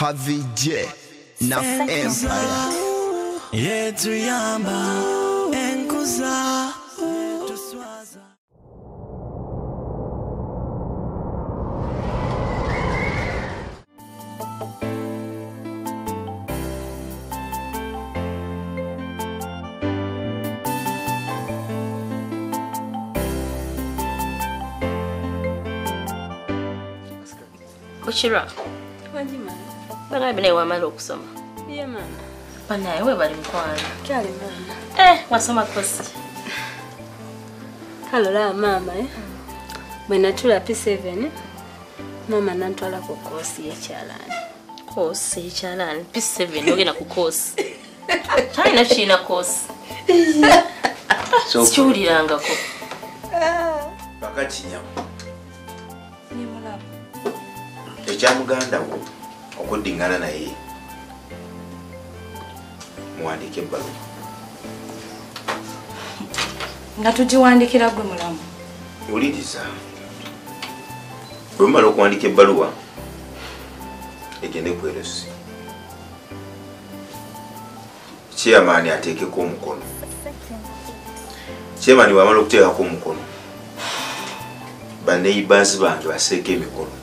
Harvey J na Empire. Yetu yamba enkuza. Ochira. Bagambye naye wamala okusoma Ye mama. banaye we bali mukwano Kyali mama. eh wasoma kosi Kalola mama eh. Bwe natula P7 mama nantwala ku koosi y'ekyalaani. kosi ekyalaani p7 ogenda ku kosi talina kiina kosi sikiwulirangako bakakinya ekyamuganda wo okuddingana naye muwandiika ebbaluwa nga tugiwandikira gwe mulamu. Wuliriza bwemumala okuwandika ebbaluwa egende kwerosi kyeyamaani ateekeko omukono. Kyeyamaani bwamala okuteekako omukono baneibazi bange baseeko emikono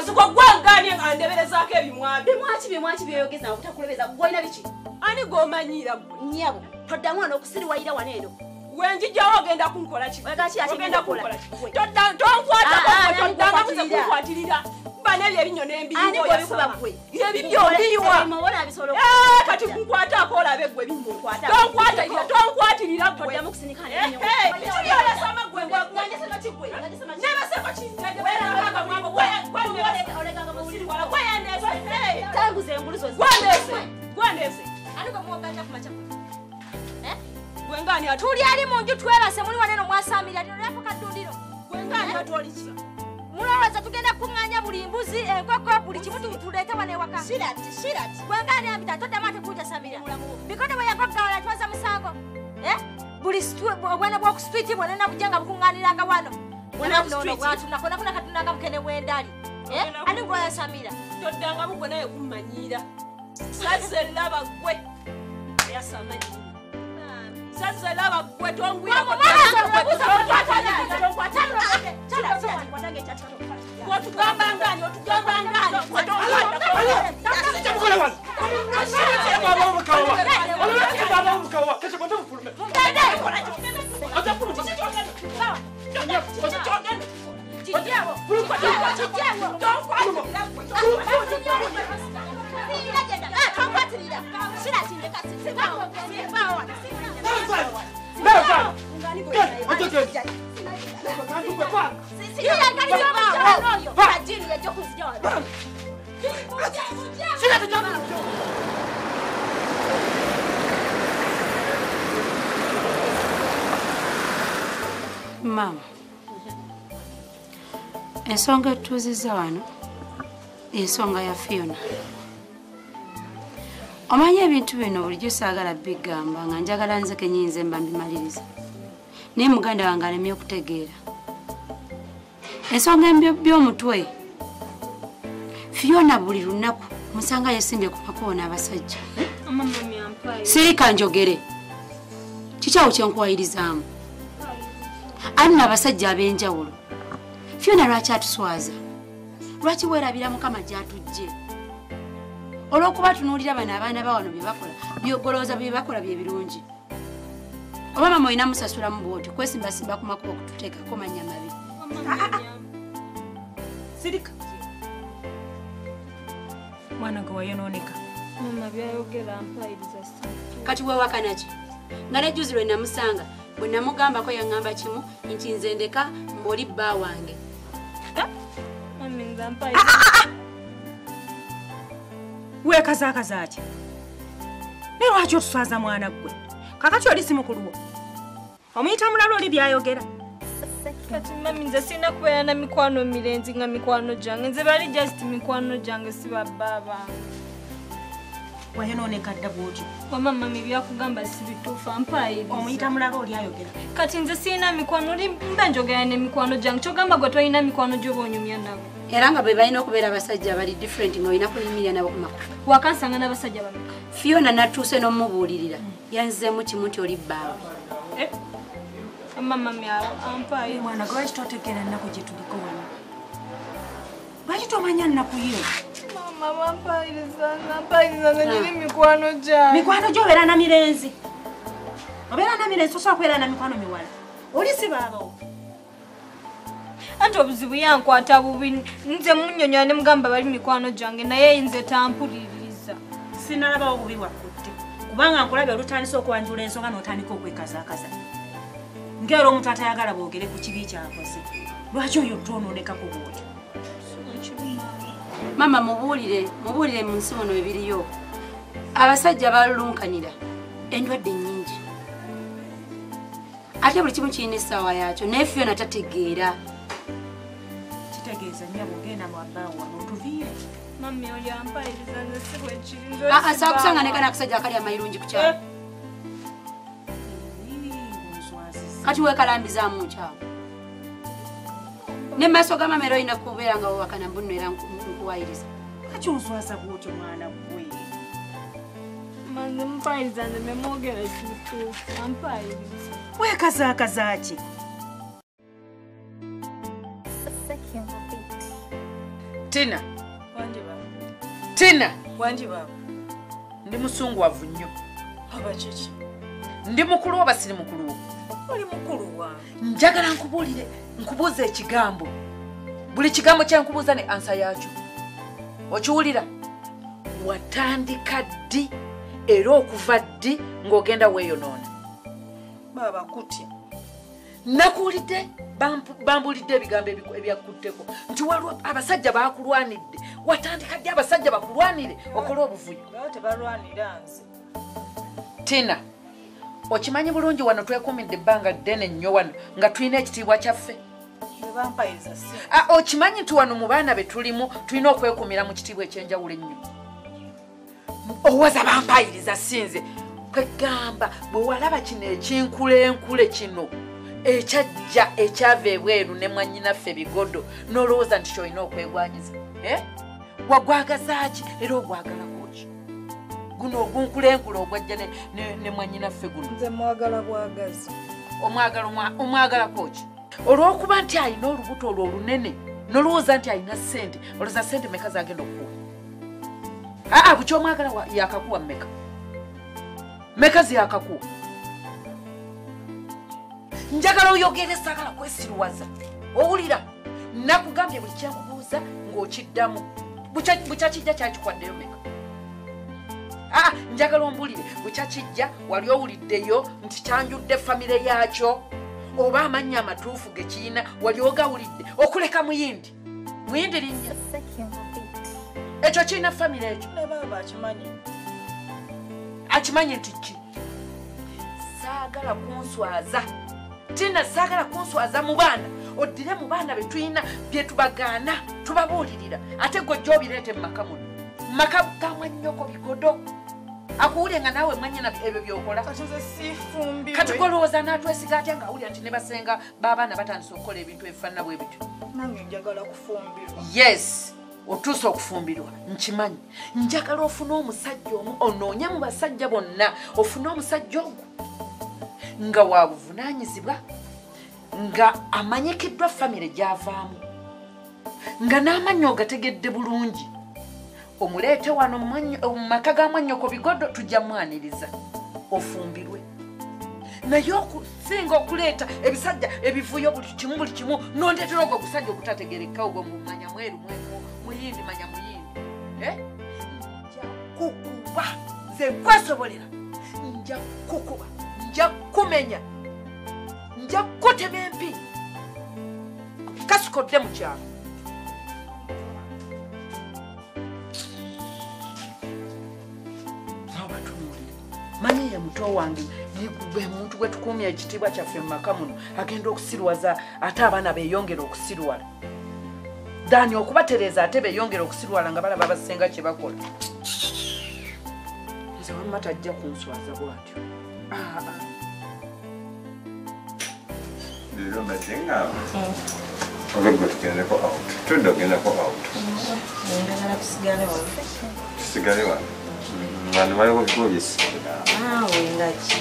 nzukukazuko gwanganye nga ndeberezaako ebimwambi bimwaki bimwaki byeyogeza nga kutakulebeza gwolina biki? Ani gomanyira nyabo toddamu wano okusiriwayira wano eno. Wenjijjawo ogenda kunkola ki? Ogenda kunkola ki? Tonkwatako Ah, ah, gwe, toddanga buze nankukwatirira. kunkwatirira kuba nebyo ebinyo ani n'embiriwo gwebikuba gwe ebibyo mbiyiwa mubona bisobola Eh, kati nkwatako olabe gwe tonkwatirira gwe. Toddamu kusinika Eh, eh, kibyolesama gwe gwe gwe. Nebaseko kintegeweyandiwala tanguza enguluzo gwandese gwandese ani gwemwoganira kumaca gwengani atu tuli ali munju twebase muli waneno mwasamira lino lyako kaddundiro gwengani atoliki mulowooza tugenda kuŋŋanya buli mbuzi enkoko buli kimu tu- tuleete wano ewaka. Gwengani ambita toddamu ate kuja samira bikono bwe yakogawala twaza musango. Eh? buli obwana bwoku switi bwonena bujja nga bukuŋŋaniranga wano. Bwana ku street? bwatunakona katunanga bukene bwendali Eh? Ani gwayasamira toddanga mugwe naye kummanyira saze laba gwe eyasamanyira saze laba ngani otugamba ngani maama ensonga etutuuzizza wano ensonga ya fiona. Omanyi ebintu bino bulijjo saagala bigamba nga njagala nze kenyinza mba mbimaliriza. Naye muganda wange alemye okutegeera ensonga by'omutwe. Fiona buli lunaku musanga yesimbye ku makoona abasajja. Sirika njogere kikyawo kyenkwayirizamu alina abasajja ab'enjawulo? Fiona lwaki atuswaza? Lwaki weerabira mukama gyatujje? Olw'okuba tunuulira bano abaana bawano bye bakola byogolooza bye bakola bye birungi. Oba mama olina musasulamu bwoti kwesimbasimba ku makuba okututeekako manya mabi sirika. Mwana gwe wayononeka mama byayogera mpayiriza kati wewakanaki nga nejjuzi lwe namusanga bwe namugambako yaŋŋamba kimu nti nze ndeka mboli bba wange. Mami nza mpayiriza weekazaakaza atya naye lwaki otuswaza mwana gwe? Kakati oli si mukuluwo omuyita mulala oli byayogera kati mami nze sirina kubeera na mikwano mirenzi nga mikwano gyange. Nze bali just mikwano gyange si babba bange wayonooneka dda bwotyo? Wama mami byakugamba si bituufu ampayiriza omuyita mulala oli ayogera? Kati nze sirina mikwano oli mba njogera ne mikwano gyange. Kyogamba gwe tolina mikwano gyoba onyumya nabo. Era nga bwe balina okubeera abasajja bali different nga olina kuyimirira nabo ku makulu. Wakansanga n'abasajja bameka? Fiona natuuse n'omubuulirira. Yanzizeemu kimu nti oli bbaawe ama mami ampaye mwana gwe lwaki totegeera nnaku gye tuliko wano lwaki tomanya nnaku yo mama bampayirizanga mpayirizanga nyiri mikwano gyange mikwano gyobeera na mirenzi. Obeera na mirenzi osobola kubeera na mikwano miwala. Oli si baabawo anti obuzibu yankwata bubi. Nze munyonyola ne mugamba bali mikwano gyange naye nze tampuliriza. Sinalabawo bubi bwakutte kubanga nkulabye olutandisa okwanjula ensonga n'otandika okwekazaakaza ngaera omuntu atayagala boogere ku kibi kyakoze. Lwaki oyo twonoonekako bwotyo? Mama mubuulire mubuulire mu nsi muno ebiriyo. Abasajja balulunkanira endwadde nnyingi. Ate buli kimu kirina essaawa yaakyo naye fiona tategeera. Kitegeeza nnya bwogenda mu abbaawo wano otuviire. Mami oyo ampayiriza nze si bwe kiri asaba kusanga nekana akasajja akali amayirungi ku kati wekalambizaamu nkyawo ne maaso ga mama era olina kubeera nga wewakana mbuno era nkuwayiriza. Lwaki onswaza bwotyo mwana gwe? Manze mpayiriza nze memwogera si bituufu ampayiriza wekazaakaza ki? Tina. Tina. Ndi musunguwavu nnyo. Aba kiki? Ndi mukulu oba siri mukulu wo oli mukulu wange njagala nkubuulire nkubuuza ekigambo. Buli kigambo kyenkubuuza ne ansa yakyo okiwulira? Watandika ddi era okuva ddi ng'ogenda weeyonoona? Baba kutya nakuwulidde bambuulidde ebigambo ebyakutteko. Nti waliwo abasajja bakulwanidde watandika ddi abasajja bakulwanire? Okole obuvuyo. Tebalwanira nze. Tina okimanyi bulungi wano twekumidde ebbanga ddene nnyo wano nga tulina ekitiibwa kyaffe? Ah, okimanyi nti wano mu baana be tulimu tulina okwekumira mu kitiibwa ekyenjawulo ennyo? Owoza bampayiriza sinze kwegamba bwe walaba kino ekinkulenkule kino ekyajja ekyava ebweru ne mwannyinaffe bigodo n'olowooza nti kyolina okwegwanyiza Eh? wagwagazaaki era ogwagalako guno ogunkulenkule ogwajja ne- mwannyinaffe guno. Nze mwagala bwagazi. Omwagala omwa- omwagalako ki olwokuba nti alina olubuto olwo olunene nolowooza nti alina sente olowooza sente meka zagenda okukuwa? Aa buki omwagala wa- yakakuwa meka meka ziyakakuwa? Njagala oyogere saagala kwesiruwaza. Owulira nakugambye buli kyenkubuuza ng'okiddamu. Bukya- bukyakijja kyakikwaddeyo meka njagala ombulire. Bukyakijja wali owuliddeyo nti kyanjudde famire yaakyo? Oba amannya amatuufu ge kiina wali ogawulidde? Okuleka muyindi. Muyindi linnya ekyo kiina famire ekyo? Akimanyi. Nti ki? Saagala kunswaza. Tina saagala kunswaza mu baana. Oddire mu baana be tulina bye tubagaana tubabuulirira. Ate gwe jja obireete mu maka muno mu maka gamwa nnyoko bigodo akuwulire nga naawe mwanyina ebyo byokola. Kati golowooza n'atwesiga atya ng'awulira nti ne basenga b'abaana batandise okukola ebintu ebifaanana bwe bityo? Yes otuuse okufumbirwa nkimanyi. Njagala ofune omusajja omu onoonye mu basajja bonna ofune omusajja ogwo. Nga wa buvunaanyizibwa nga amanyikiddwa famire gy'avaamu. Nga n'amannyo ogategedde bulungi omuleete wano mwanyo- mu maka ga mwannyoko bigodo tujja mwaniriza ofumbirwe. Naye okusinga okuleeta ebisajja ebivuyo buli kimu buli kimu nondeetera ogwo ogusajja ogutategereka ogwo mumanya mweru mweru muyindi manya muyindi Eh? nja kukuba nze nkwesobolera nja kukuba nja kumenya nja kutema empi. Kasikodde mu kyalo muto wange gwe muntu gwe tukumya ekitiibwa kyaffe mu maka muno agenda okusirwaza ate abaana beyongera okusirwala dani okubatereeza ate beyongera okusirwala nga balaba basenga kye bakola. Nze wamma tajja kunswaza bwatyo. Ah, ah. leero mbadde ngamba olwegwe tugendeko out tudde ogendako out. Njagala tusigale wano tusigale wano wano waliwo bikubo byesiga awe ngaki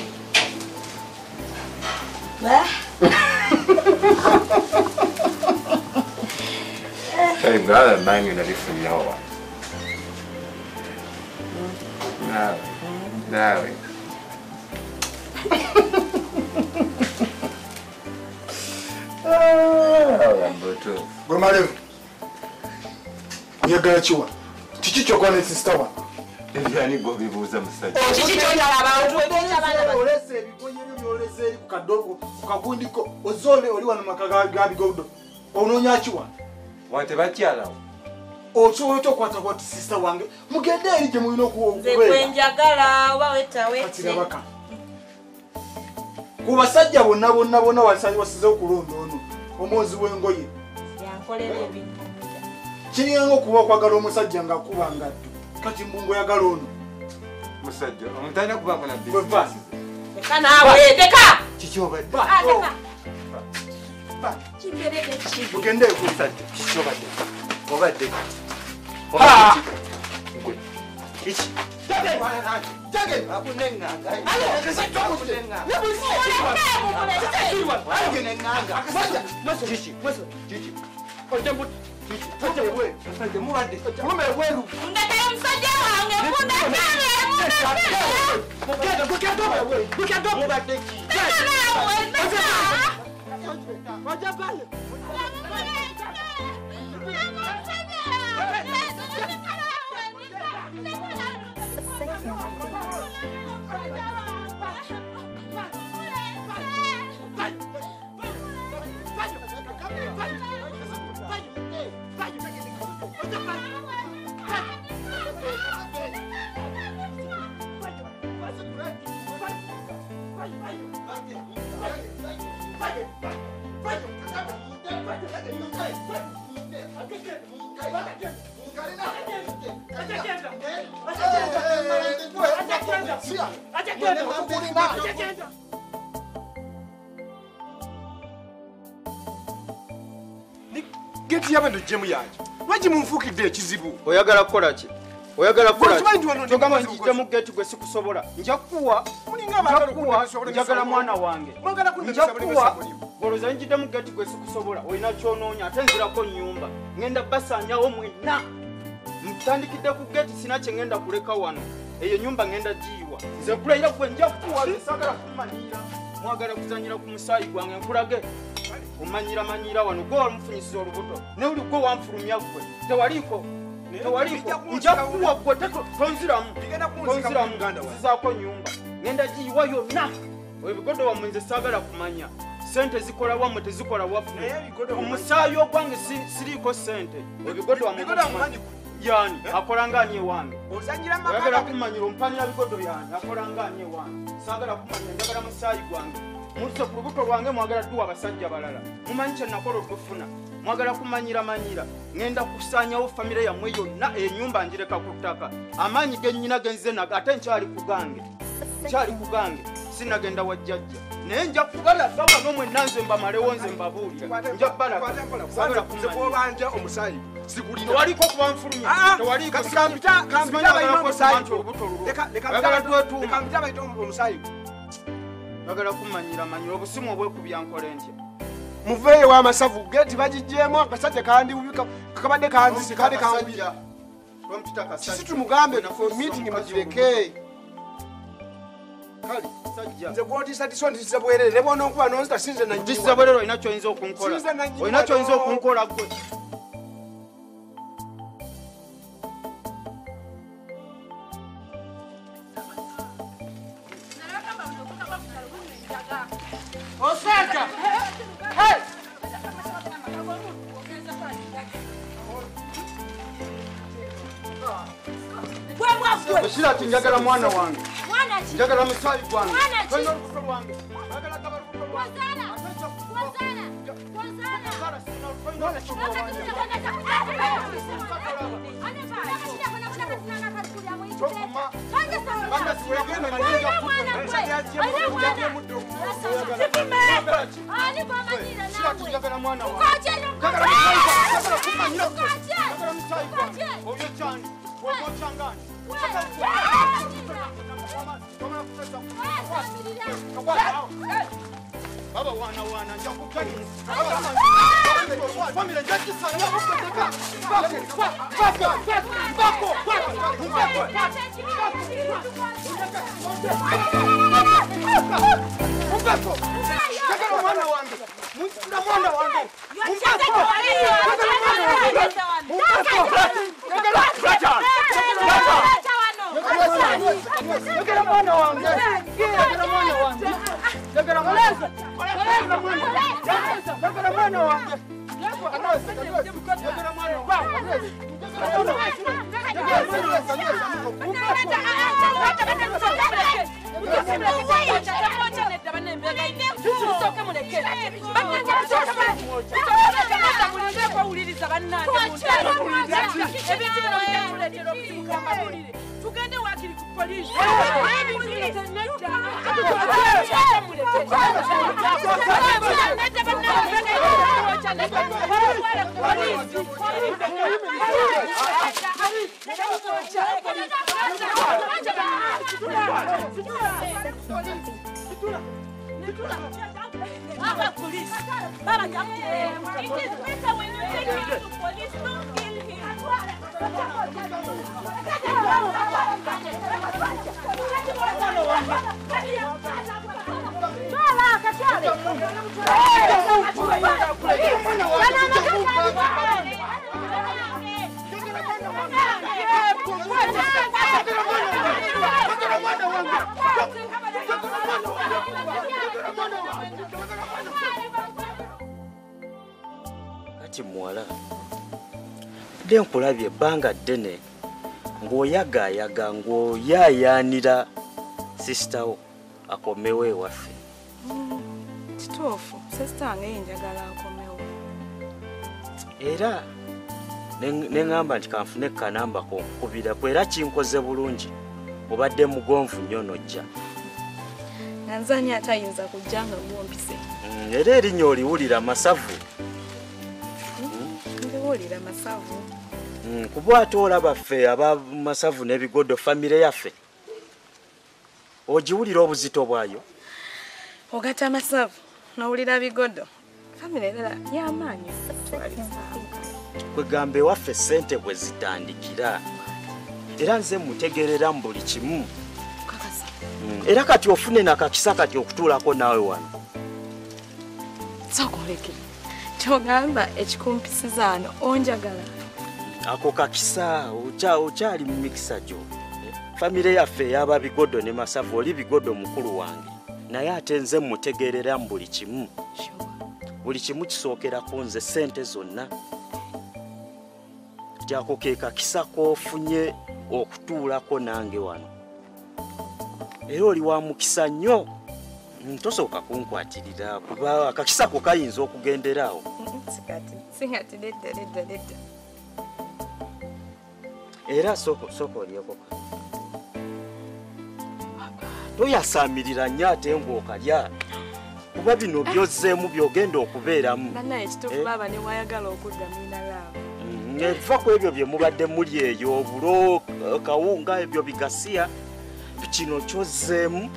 bwala bangi nalifunyawo wano naawe naawe obutuufu gwe malevu oyagala kiwa kiki kyokwana esisita wa ebyani gobibuuza musajja. Olesa ebigoye byo byolesa eri ku kadogo ku kagundiko ozole oli wano maka ga- bigodo onoonya kiwa wante bakyalawo osobola otya okukwata kwati sisita wange mugende eri gye mulina nze kwenjagala oba wetawete okubakirabaka ku basajja bonna bonna bonna wasizeho kulonda ono omwozi w'engoye. Yankolera ebintu. Kiringa okuba okwagala omusajja ngaakuba ngaddu kati mbungu oyagala ono musajja omutalina kubako na bweva teka naawe teka! Kiki obadde Ah, teka kimberede ki mugende musajja kiki obadde obadde Ha! Gwe. Kiki? ndekera omusajja wange geti yabwe ndojjemu yange lwaki munfuukidde ekizibu oyagala kukola ki oyagala kukola Gwe okimanyi nti wano ndi togamba mukozi njijjemu geti gwe sikusobola. Nja kukuwa Mulinga abaagala nja kukuwa okundemesa obulemi njagala sabuli. mwana wange. Mwagala kundemesa nja obulemi kukuwa sabuli. goloza njiddemu geti gwe sikusobola olina kyonoonya ate nzirako nyumba ŋŋenda basanyawo mwenna ntandikidde ku geti sina kye ŋŋenda kuleka wano. Eyo nyumba ŋŋenda giyiwa. Nze nkulayira gwe nja kukuwa saagala kumanyira. Mwagala kuzanyira ku musaayi gwange nkulage. Omanyiramanyiira wano gwe wamufunyisiza olubuto. Ne oli gwe wanfulumya gwe. Tewaliiko? Tewaliiko? nja kukuwa gwe te- tonziramu. Tonziramu. Nzizaako nyumba ŋenda giyiwa yonna. Ebigodo wammwe nze saagala kumanya sente zikola wammwe tezikola waffe. Omusaayi ogwange si- siriiko sente. Ebigodo wammwe yani akola ngaani ewange? Oyagala kumanyira omupanira bigodo yange akola ngaani ewange? Saagala kumanyira njagala musaayi gwange. Muzze ku lubuto lwange mwagala dduwa abasajja balala mumanyi kyenakola okufuna mwagala kumanyira-manyira ŋenda kusaanyawo famire yammwe yonna enyumba njireka ku ttaka. Amaanyi genyina genze naga ate nkyali ku gange. Nkyali ku gange sinagenda wa jjajja naye nja kubalaba wano mwenna nze mbamalewo nze mbabuulira nja balaba saagala kumanya bwobanja omusaayi sigulina tewaliko kuba nfulumya. Tewaliko kati kampita kampita balina omusaayi. oyagala kampita balina omusaayi. Bagala kumanyira manyira obusimu obwekubyankole ntya muveeyo w'amasavu geti bagijjeemu akasajja kandi bubika kabadde kanzise kale kangwira kisi tumugambe miitingi mugireke nze gwotiisatiso ntisa bwerere. Bona okuba nonzita sinze ntisa bwerere olina kyoyinza okunkola. Olina kyoyinza okunkola gwe. Oseka! Esira ti njagala mwana wange njagala musaayi gwange Mwana ki? tolina olubuto lwange njagala gaba lubuto lwange Wazala! Wazala! Wazala! tolina olubuto lwange banda siwegenda nanyinja njagala mwana wange njagala kumanyira njagala musaayi gwange oyo kyani oba okyangani baba wana wana njakufamile njakisanya ukuteka mbako mbako mbako mbako njagala omwana wange mukira mwana wange mbako njagala mwana wange mbako njagala mwana ku polisi kati muwala dde nkulabye ebbanga ddene ng'oyagaayaga ng'oyaayaanira sisitawo akomewo ewaffe kituufu sisita wange yenjagala akomewo era ne- ne ŋŋamba nti kanfune kanamba konkukubirako era kinkoze bulungi. Obadde mugonvu nnyo nojja. Nga nzani atayinza kujja nga gwompise Mm, era erinnya oliwulira masavu. Ndiwulira masavu? Mm, kuba ate olaba ffe aba masavu n'ebigodo famire yaffe ogiwulira obuzito bwayo? Ogata masavu nowulira bigodo. Famire erala yamaanyi kwegamba ewaffe sente bwe zitandikira era nze mutegerera mu buli kimu. Mm, era kati ofune nakakisa kati okutuulako naawe wano. Sokoleke kyogamba ekikumpisiza wano onjagala. Ako kakisa okya- okyali mu mikisa gyo. Famire yaffe eyaba bigodo ne masavu oli bigodo mukulu wange naye ate nze mutegerera mu buli kimu. Buli kimu kisookera ku nze sente zonna. Ti ako ke kakisa k'ofunye okutuulako nange wano. Era oli wa mukisa nnyo. Tosooka kunkwatirira kuba akakisa ko kayinza ledda ledda era soko olyeko toyasaamirira nnyo ate ng'okalya. Kuba bino byozzeemu byogenda okubeeramu. Bannaye kituufu Eh? baaba newayagala okudda mwinalaabo Mm, ebiva ku ebyo bye mubadde muli eyo obulo kawunga ebyo bigasiya kino kyozzeemu.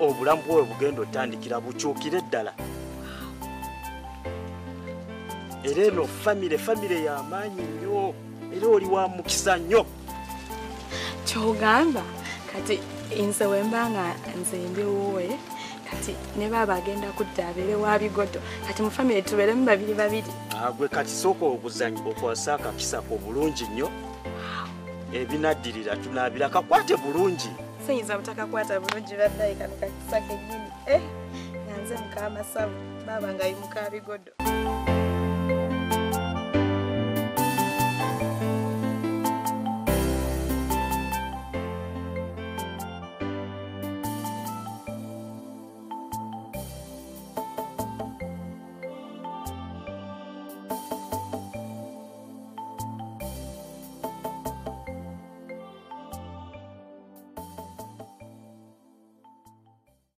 Obulamu bwe bugenda otandikira bukyukire ddala. Era eno famire famire y'amaanyi nnyo era oli wa mukisa nnyo. Kyogamba kati nze wemba nga nze ndiwuwe kati ne baaba agenda kudda abeere wa bigodo. Kati mu famire tubeeremu babiri babiri. Agwe kati sooka obuzanyi okwasa akakisa ko bulungi nnyo. Ebinaddirira tunaabira kakwate bulungi. Siyinza butakakwata bulungi bannaye kano kakisa kennyini. Eh nga nze mukamasavu baaba nga yimuka bigodo